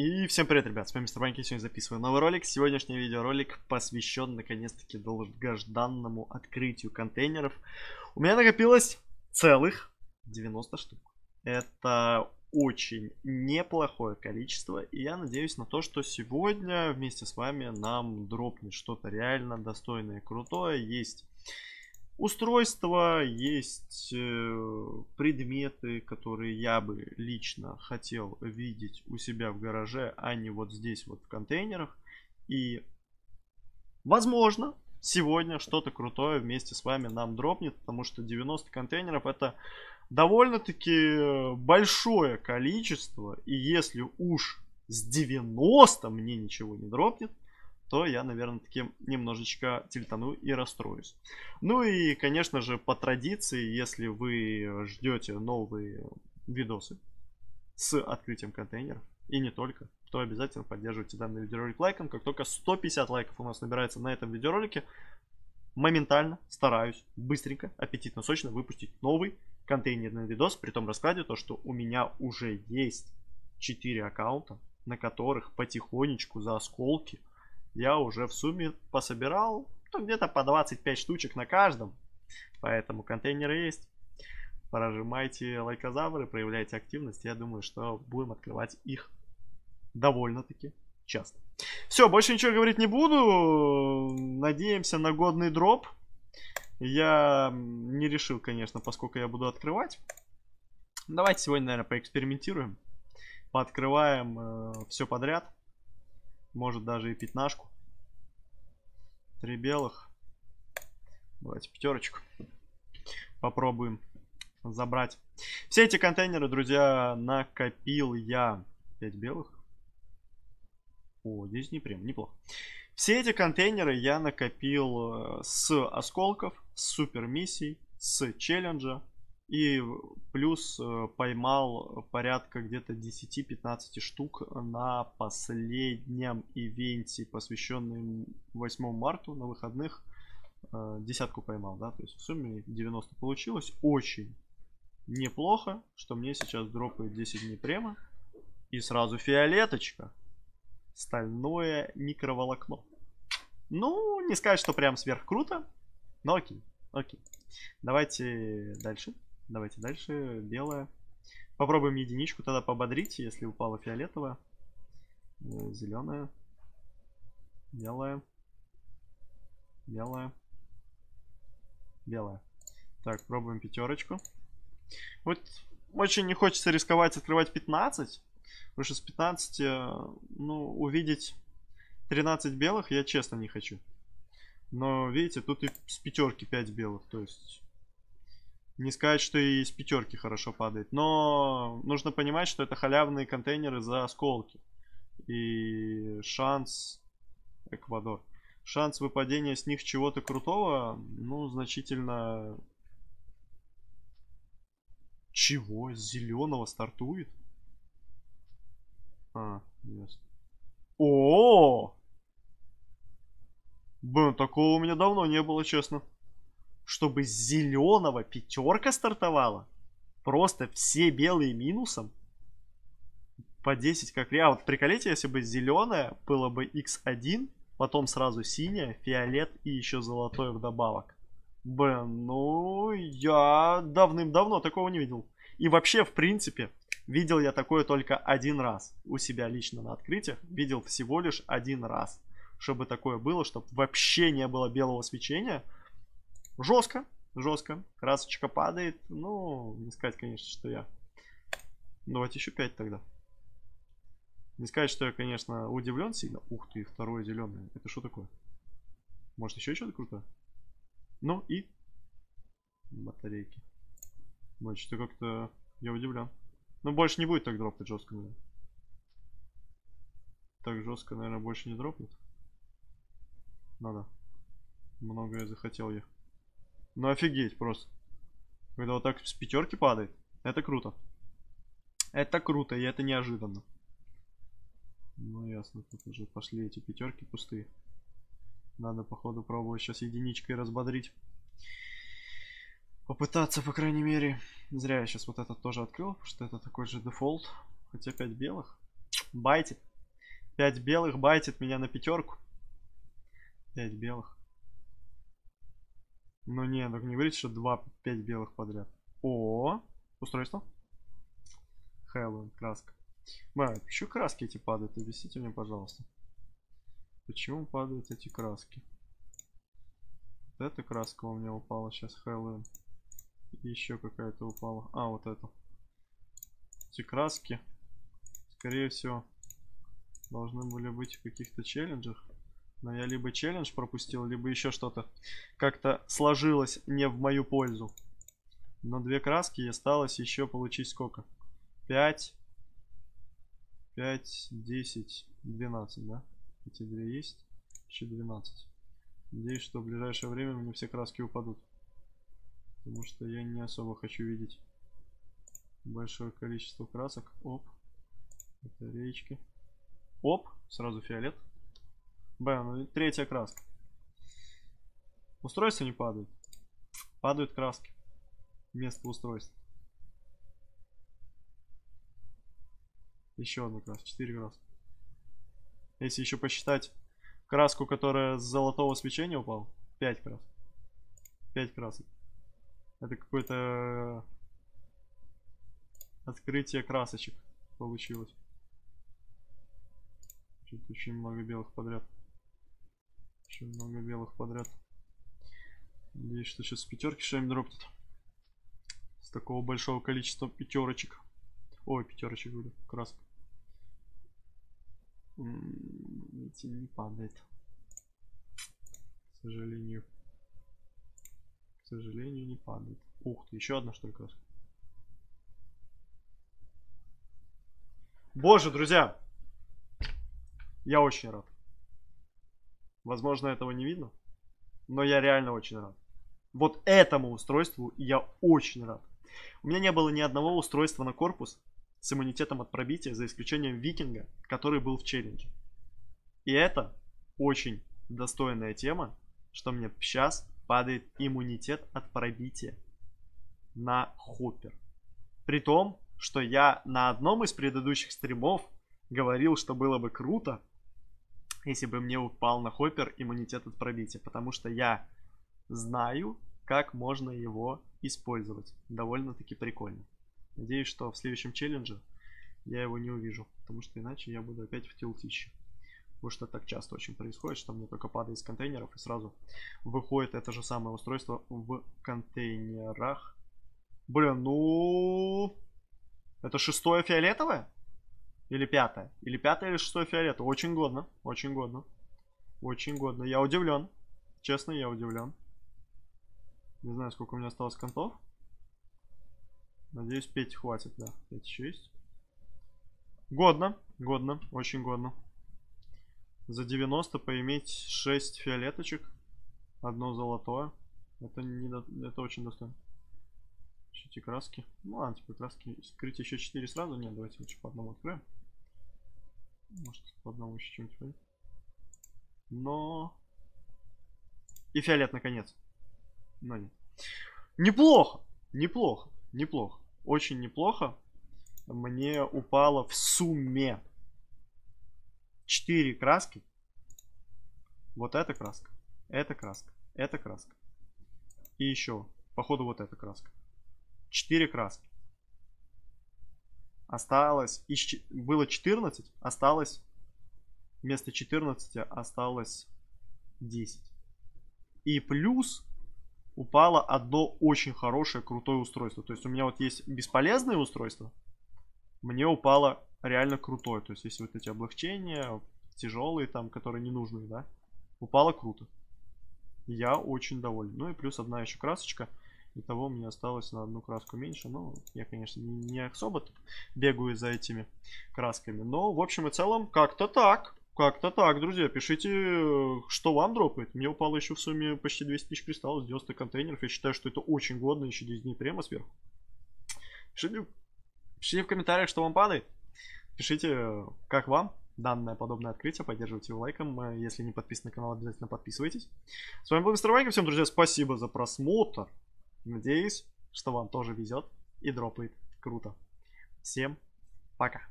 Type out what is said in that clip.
И всем привет, ребят, с вами Мистер Банки, сегодня записываю новый ролик. Сегодняшний видеоролик посвящен, наконец-таки, долгожданному открытию контейнеров. У меня накопилось целых 90 штук. Это очень неплохое количество, и я надеюсь на то, что сегодня вместе с вами нам дропнет что-то реально достойное и крутое. Есть устройства, есть э, предметы, которые я бы лично хотел видеть у себя в гараже, а не вот здесь вот в контейнерах. И возможно, сегодня что-то крутое вместе с вами нам дропнет, потому что 90 контейнеров это довольно-таки большое количество. И если уж с 90 мне ничего не дропнет, то я, наверное, таким немножечко тильтану и расстроюсь. Ну и, конечно же, по традиции, если вы ждете новые видосы с открытием контейнеров, и не только, то обязательно поддерживайте данный видеоролик лайком. Как только 150 лайков у нас набирается на этом видеоролике, моментально стараюсь быстренько, аппетитно, сочно выпустить новый контейнерный видос, при том раскладе то, что у меня уже есть 4 аккаунта, на которых потихонечку за осколки я уже в сумме пособирал ну, где-то по 25 штучек на каждом. Поэтому контейнеры есть. Прожимайте лайкозавры, проявляйте активность. Я думаю, что будем открывать их довольно-таки часто. Все, больше ничего говорить не буду. Надеемся на годный дроп. Я не решил, конечно, поскольку я буду открывать. Давайте сегодня, наверное, поэкспериментируем. Пооткрываем э, все подряд. Может даже и пятнашку. Три белых. Давайте пятерочку. Попробуем забрать. Все эти контейнеры, друзья, накопил я. Пять белых. О, здесь не прям, неплохо. Все эти контейнеры я накопил э, с осколков, с супер миссий, с челленджа, и плюс э, поймал порядка где-то 10-15 штук на последнем ивенте, посвященном 8 марта на выходных. Э, десятку поймал, да, то есть в сумме 90 получилось. Очень неплохо, что мне сейчас дропает 10 дней према. И сразу фиолеточка. Стальное микроволокно. Ну, не сказать, что прям сверх круто, но окей, окей. Давайте дальше. Давайте дальше. Белая. Попробуем единичку тогда пободрить, если упала фиолетовая. Э, Зеленая. Белая. Белая. Белая. Так, пробуем пятерочку. Вот очень не хочется рисковать открывать 15. Потому что с 15, э, ну, увидеть 13 белых я честно не хочу. Но, видите, тут и с пятерки 5 белых. То есть не сказать, что и из пятерки хорошо падает. Но нужно понимать, что это халявные контейнеры за осколки. И шанс... Эквадор. Шанс выпадения с них чего-то крутого, ну, значительно... Чего? С зеленого стартует? А, ясно. О! Блин, такого у меня давно не было, честно чтобы зеленого пятерка стартовала. Просто все белые минусом. По 10 как я. Вот приколите, если бы зеленая было бы x1, потом сразу синяя, фиолет и еще золотое вдобавок. Блин, ну я давным-давно такого не видел. И вообще, в принципе, видел я такое только один раз. У себя лично на открытиях видел всего лишь один раз. Чтобы такое было, чтобы вообще не было белого свечения. Жестко, жестко. Красочка падает. Ну, не сказать, конечно, что я. Давайте еще 5 тогда. Не сказать, что я, конечно, удивлен сильно. Ух ты, второе зеленое. Это что такое? Может еще что-то крутое? Ну и батарейки. Значит, как-то я удивлен. Ну, больше не будет так дропать жестко, наверное. Так жестко, наверное, больше не дропнет. Надо. Много я захотел я. Ну офигеть просто. Когда вот так с пятерки падает. Это круто. Это круто, и это неожиданно. Ну ясно, тут уже пошли эти пятерки пустые. Надо, походу, пробовать сейчас единичкой разбодрить. Попытаться, по крайней мере. Зря я сейчас вот этот тоже открыл, потому что это такой же дефолт. Хотя 5 белых. Байтит. 5 белых байтит меня на пятерку. 5 белых. Ну не, так не говорите, что 2 5 белых подряд. О, устройство. Хэллоуин, краска. Ба, еще краски эти падают, объясните мне, пожалуйста. Почему падают эти краски? Вот эта краска у меня упала сейчас, Хэллоуин. Еще какая-то упала. А, вот это. Эти краски, скорее всего, должны были быть в каких-то челленджах. Но я либо челлендж пропустил, либо еще что-то как-то сложилось не в мою пользу. Но две краски и осталось еще получить сколько? 5, 5, 10, 12, да? Эти две есть. Еще 12. Надеюсь, что в ближайшее время мне все краски упадут. Потому что я не особо хочу видеть большое количество красок. Оп. Батареечки. Оп. Сразу фиолет. Б, ну третья краска. Устройство не падает. Падают краски. Место устройства. Еще одна краска. Четыре краски. Если еще посчитать краску, которая с золотого свечения упала. Пять красок. Пять красок. Это какое-то открытие красочек получилось. Очень много белых подряд. Очень много белых подряд. Надеюсь, что сейчас пятерки что-нибудь дропнет. С такого большого количества пятерочек. Ой, пятерочек говорю, краска. Видите, не падает. К сожалению. К сожалению, не падает. Ух ты, еще одна что ли краска. Боже, друзья! Я очень рад. Возможно, этого не видно. Но я реально очень рад. Вот этому устройству я очень рад. У меня не было ни одного устройства на корпус с иммунитетом от пробития, за исключением Викинга, который был в челлендже. И это очень достойная тема, что мне сейчас падает иммунитет от пробития на Хоппер. При том, что я на одном из предыдущих стримов говорил, что было бы круто, если бы мне упал на Хоппер иммунитет от пробития, потому что я знаю, как можно его использовать. Довольно-таки прикольно. Надеюсь, что в следующем челлендже я его не увижу, потому что иначе я буду опять в тилтище. Потому что так часто очень происходит, что мне только падает из контейнеров и сразу выходит это же самое устройство в контейнерах. Блин, ну... Это шестое фиолетовое? Или пятое? Или пятое или шестое фиолетовое? Очень годно, очень годно. Очень годно. Я удивлен. Честно, я удивлен. Не знаю, сколько у меня осталось контов. Надеюсь, 5 хватит, да. 5 еще есть. Годно, годно, очень годно. За 90 поиметь 6 фиолеточек. Одно золотое. Это, не, это очень достойно. Эти краски. Ну ладно, типа краски. Скрыть еще 4 сразу? Нет, давайте лучше по одному откроем. Может по одному еще что-нибудь Но... И фиолет наконец. Но нет. Неплохо, неплохо, неплохо. Очень неплохо. Мне упало в сумме 4 краски. Вот эта краска, эта краска, эта краска. И еще, походу, вот эта краска. 4 краски. Осталось, из, было 14, осталось, вместо 14 осталось 10. И плюс упало одно очень хорошее, крутое устройство. То есть у меня вот есть бесполезное устройство, мне упало реально крутое. То есть если вот эти облегчения, тяжелые там, которые не нужны, да, упало круто. Я очень доволен. Ну и плюс одна еще красочка. Итого меня осталось на одну краску меньше. Ну, я, конечно, не особо бегаю за этими красками. Но, в общем и целом, как-то так. Как-то так, друзья. Пишите, что вам дропает. Мне упало еще в сумме почти 200 тысяч кристаллов с 90 контейнеров. Я считаю, что это очень годно. Еще 10 дней прямо сверху. Пишите, пишите в комментариях, что вам падает. Пишите, как вам данное подобное открытие. Поддерживайте его лайком. Если не подписаны на канал, обязательно подписывайтесь. С вами был Мистер Вайкин. Всем, друзья, спасибо за просмотр. Надеюсь, что вам тоже везет и дропает круто. Всем пока.